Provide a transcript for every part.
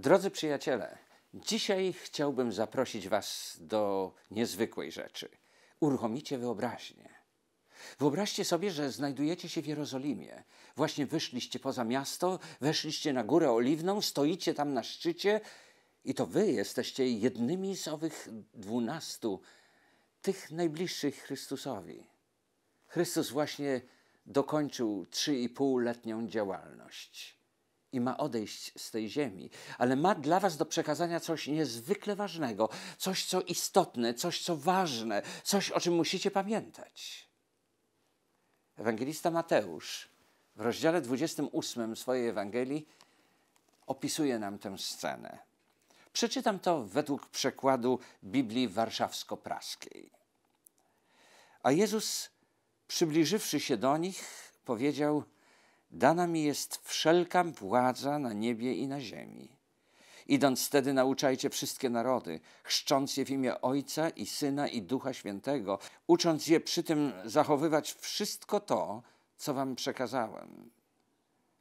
Drodzy przyjaciele, dzisiaj chciałbym zaprosić Was do niezwykłej rzeczy. Uruchomicie wyobraźnię. Wyobraźcie sobie, że znajdujecie się w Jerozolimie. Właśnie wyszliście poza miasto, weszliście na górę oliwną, stoicie tam na szczycie i to Wy jesteście jednymi z owych dwunastu, tych najbliższych Chrystusowi. Chrystus właśnie dokończył trzy i półletnią działalność i ma odejść z tej ziemi, ale ma dla Was do przekazania coś niezwykle ważnego, coś co istotne, coś co ważne, coś o czym musicie pamiętać. Ewangelista Mateusz w rozdziale 28 swojej Ewangelii opisuje nam tę scenę. Przeczytam to według przekładu Biblii Warszawsko-Praskiej. A Jezus, przybliżywszy się do nich, powiedział: Dana mi jest wszelka władza na niebie i na ziemi. Idąc wtedy nauczajcie wszystkie narody, chrzcząc je w imię Ojca i Syna i Ducha Świętego, ucząc je przy tym zachowywać wszystko to, co wam przekazałem.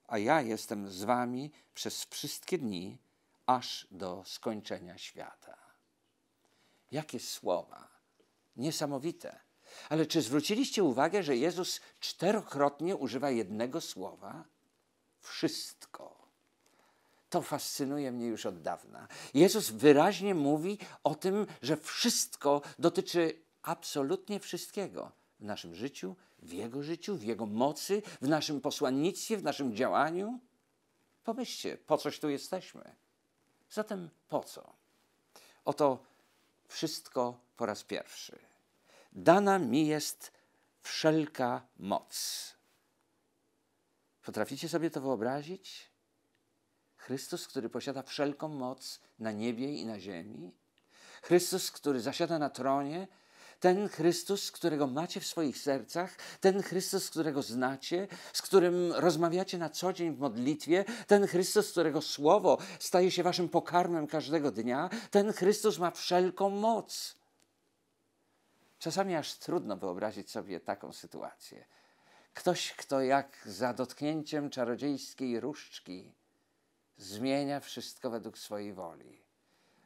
A ja jestem z wami przez wszystkie dni, aż do skończenia świata. Jakie słowa! Niesamowite. Ale czy zwróciliście uwagę, że Jezus czterokrotnie używa jednego słowa? Wszystko. To fascynuje mnie już od dawna. Jezus wyraźnie mówi o tym, że wszystko dotyczy absolutnie wszystkiego w naszym życiu, w Jego życiu, w Jego mocy, w naszym posłannictwie, w naszym działaniu. Pomyślcie, po coś tu jesteśmy. Zatem po co? Oto wszystko po raz pierwszy. Dana mi jest wszelka moc. Potraficie sobie to wyobrazić? Chrystus, który posiada wszelką moc na niebie i na ziemi. Chrystus, który zasiada na tronie. Ten Chrystus, którego macie w swoich sercach, ten Chrystus, którego znacie, z którym rozmawiacie na co dzień w modlitwie, ten Chrystus, którego słowo staje się waszym pokarmem każdego dnia, ten Chrystus ma wszelką moc. Czasami aż trudno wyobrazić sobie taką sytuację. Ktoś, kto jak za dotknięciem czarodziejskiej różdżki zmienia wszystko według swojej woli.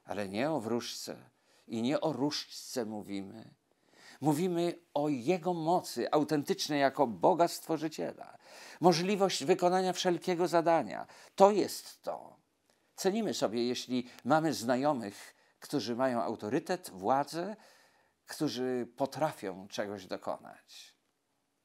Ale nie o wróżce i nie o różdżce mówimy. Mówimy o Jego mocy autentycznej jako Boga Stworzyciela. Możliwość wykonania wszelkiego zadania. To jest to. Cenimy sobie, jeśli mamy znajomych, którzy mają autorytet, władzę, którzy potrafią czegoś dokonać.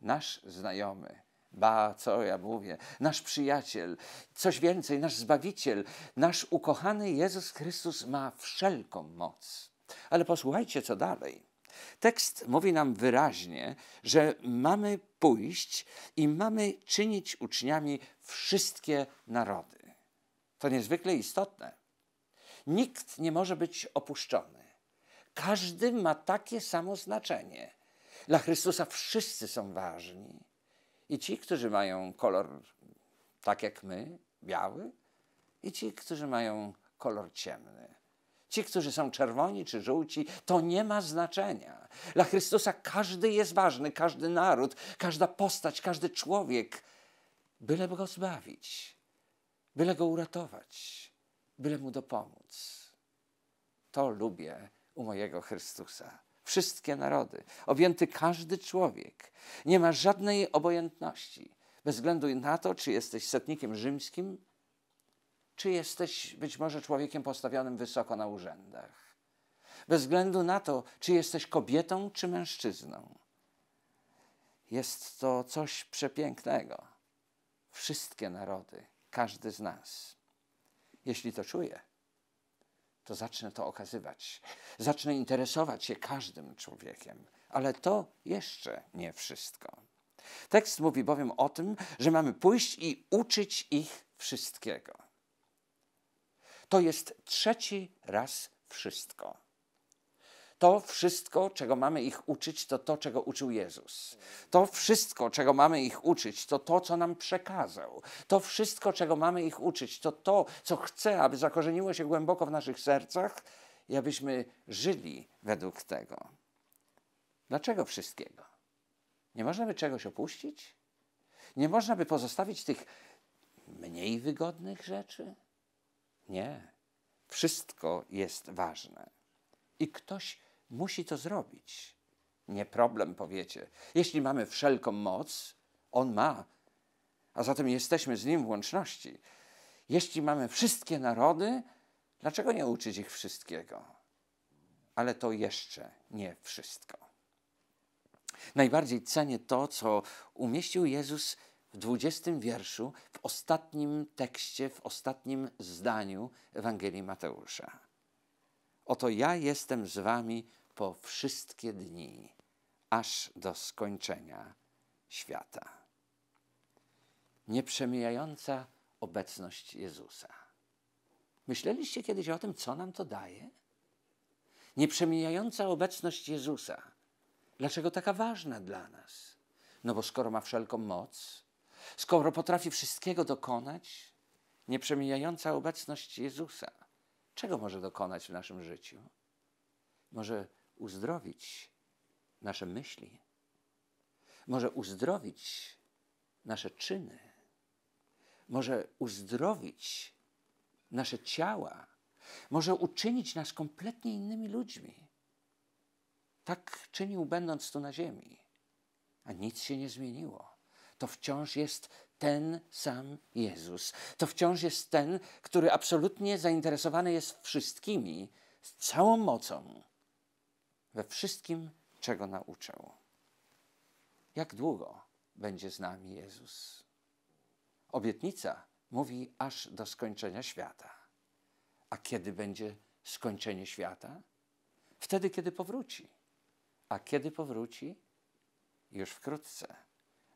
Nasz znajomy, ba, co ja mówię, nasz przyjaciel, coś więcej, nasz Zbawiciel, nasz ukochany Jezus Chrystus ma wszelką moc. Ale posłuchajcie, co dalej. Tekst mówi nam wyraźnie, że mamy pójść i mamy czynić uczniami wszystkie narody. To niezwykle istotne. Nikt nie może być opuszczony. Każdy ma takie samo znaczenie. Dla Chrystusa wszyscy są ważni. I ci, którzy mają kolor tak jak my, biały, i ci, którzy mają kolor ciemny. Ci, którzy są czerwoni czy żółci, to nie ma znaczenia. Dla Chrystusa każdy jest ważny, każdy naród, każda postać, każdy człowiek, byle go zbawić, byle go uratować, byle mu dopomóc. To lubię u mojego Chrystusa. Wszystkie narody, objęty każdy człowiek. Nie ma żadnej obojętności, bez względu na to, czy jesteś setnikiem rzymskim, czy jesteś być może człowiekiem postawionym wysoko na urzędach. Bez względu na to, czy jesteś kobietą, czy mężczyzną. Jest to coś przepięknego. Wszystkie narody, każdy z nas. Jeśli to czuje, to zacznę to okazywać. Zacznę interesować się każdym człowiekiem. Ale to jeszcze nie wszystko. Tekst mówi bowiem o tym, że mamy pójść i uczyć ich wszystkiego. To jest trzeci raz wszystko. To wszystko, czego mamy ich uczyć, to to, czego uczył Jezus. To wszystko, czego mamy ich uczyć, to to, co nam przekazał. To wszystko, czego mamy ich uczyć, to to, co chce, aby zakorzeniło się głęboko w naszych sercach i abyśmy żyli według tego. Dlaczego wszystkiego? Nie można by czegoś opuścić? Nie można by pozostawić tych mniej wygodnych rzeczy? Nie. Wszystko jest ważne. I ktoś musi to zrobić. Nie problem, powiecie. Jeśli mamy wszelką moc, On ma, a zatem jesteśmy z Nim w łączności. Jeśli mamy wszystkie narody, dlaczego nie uczyć ich wszystkiego? Ale to jeszcze nie wszystko. Najbardziej cenię to, co umieścił Jezus w dwudziestym wierszu, w ostatnim tekście, w ostatnim zdaniu Ewangelii Mateusza. Oto ja jestem z wami po wszystkie dni, aż do skończenia świata. Nieprzemijająca obecność Jezusa. Myśleliście kiedyś o tym, co nam to daje? Nieprzemijająca obecność Jezusa. Dlaczego taka ważna dla nas? No bo skoro ma wszelką moc, skoro potrafi wszystkiego dokonać, nieprzemijająca obecność Jezusa, czego może dokonać w naszym życiu? Może uzdrowić nasze myśli, może uzdrowić nasze czyny, może uzdrowić nasze ciała, może uczynić nas kompletnie innymi ludźmi. Tak czynił, będąc tu na ziemi, a nic się nie zmieniło. To wciąż jest ten sam Jezus. To wciąż jest ten, który absolutnie zainteresowany jest wszystkimi, z całą mocą, we wszystkim, czego nauczał. Jak długo będzie z nami Jezus? Obietnica mówi aż do skończenia świata. A kiedy będzie skończenie świata? Wtedy, kiedy powróci. A kiedy powróci? Już wkrótce.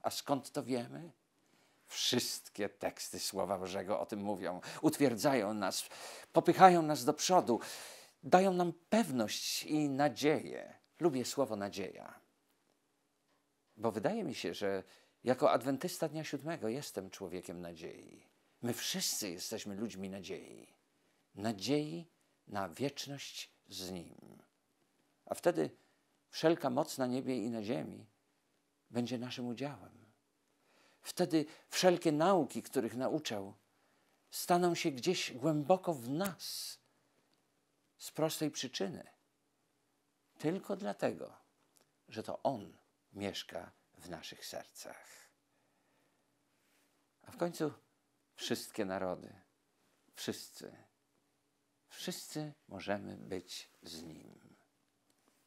A skąd to wiemy? Wszystkie teksty Słowa Bożego o tym mówią, utwierdzają nas, popychają nas do przodu, dają nam pewność i nadzieję. Lubię słowo nadzieja, bo wydaje mi się, że jako adwentysta Dnia Siódmego jestem człowiekiem nadziei. My wszyscy jesteśmy ludźmi nadziei. Nadziei na wieczność z Nim. A wtedy wszelka moc na niebie i na ziemi będzie naszym udziałem. Wtedy wszelkie nauki, których nauczał, staną się gdzieś głęboko w nas z prostej przyczyny. Tylko dlatego, że to On mieszka w naszych sercach. A w końcu wszystkie narody, wszyscy, wszyscy możemy być z Nim.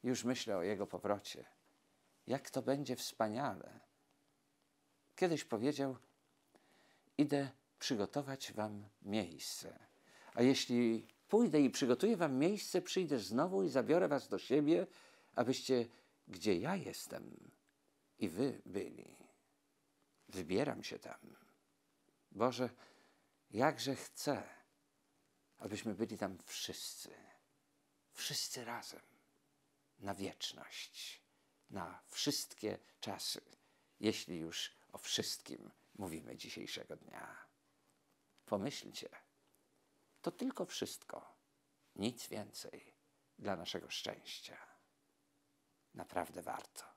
Już myślę o Jego powrocie. Jak to będzie wspaniale. Kiedyś powiedział: Idę przygotować Wam miejsce. A jeśli pójdę i przygotuję Wam miejsce, przyjdę znowu i zabiorę Was do siebie, abyście, gdzie ja jestem, i Wy byli. Wybieram się tam. Boże, jakże chcę, abyśmy byli tam wszyscy, wszyscy razem, na wieczność, na wszystkie czasy, jeśli już o wszystkim mówimy dzisiejszego dnia. Pomyślcie, to tylko wszystko, nic więcej dla naszego szczęścia. Naprawdę warto.